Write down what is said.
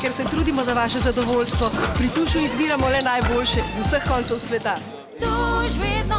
Ker se trudimo za vaše zadovoljstvo, pri tušu izbiramo le najboljše z vseh koncev sveta. Tuž vedno